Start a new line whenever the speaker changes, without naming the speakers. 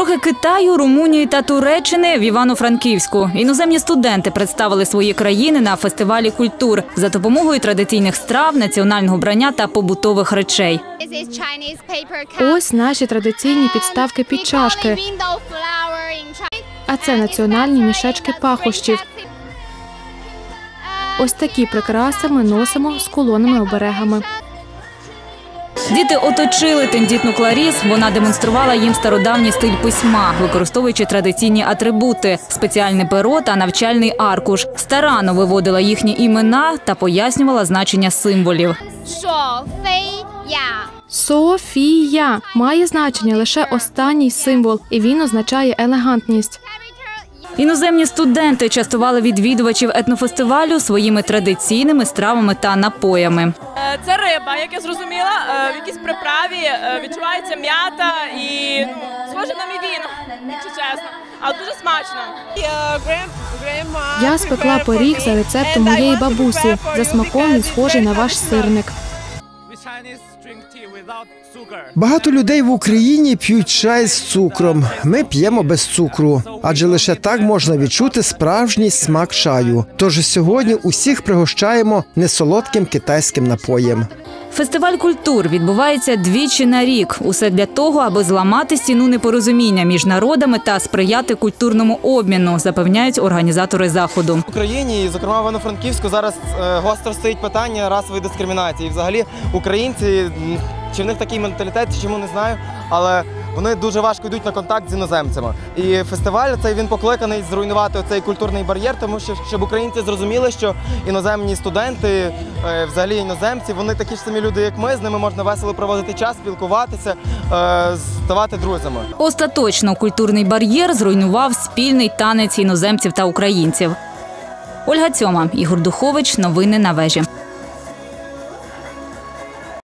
Трохи Китаю, Румунії та Туреччини в Івано-Франківську. Іноземні студенти представили свої країни на фестивалі культур за допомогою традиційних страв, національного вбрання та побутових речей.
Ось наші традиційні підставки під чашки, а це національні мішечки пахощів. Ось такі прикраси ми носимо з колонами оберегами.
Діти оточили тендітну Кларіс. Вона демонструвала їм стародавній стиль письма, використовуючи традиційні атрибути, спеціальне перо та навчальний аркуш. Старано виводила їхні імена та пояснювала значення символів.
Софія.
Софія має значення лише останній символ, і він означає елегантність.
Іноземні студенти частували відвідувачів етнофестивалю своїми традиційними стравами та напоями.
Е, Це риба, як я зрозуміла, е, в якійсь приправі е, відчувається м'ята і схоже на мівіну, якщо чесно, але дуже смачно.
Я спекла поріг за рецептом моєї бабусі. За смаком він схожий на ваш сирник.
Багато людей в Україні п'ють чай з цукром. Ми п'ємо без цукру, адже лише так можна відчути справжній смак чаю. Тож сьогодні усіх пригощаємо несолодким китайським напоєм.
Фестиваль культур відбувається двічі на рік. Усе для того, аби зламати стіну непорозуміння між народами та сприяти культурному обміну, запевняють організатори заходу.
В Україні, і зокрема в Івано-Франківську, зараз е, гостро стоїть питання расової дискримінації. Взагалі, українці чи в них такий менталітет, чому не знаю, але вони дуже важко йдуть на контакт з іноземцями. І фестиваль цей він покликаний зруйнувати цей культурний бар'єр, тому що щоб українці зрозуміли, що іноземні студенти, е, взагалі іноземці, вони такі ж самі люди, як ми. З ними можна весело проводити час, спілкуватися, е, ставати друзями.
Остаточно культурний бар'єр зруйнував спільний танець іноземців та українців. Ольга Цьома, Ігор Духович. Новини на вежі.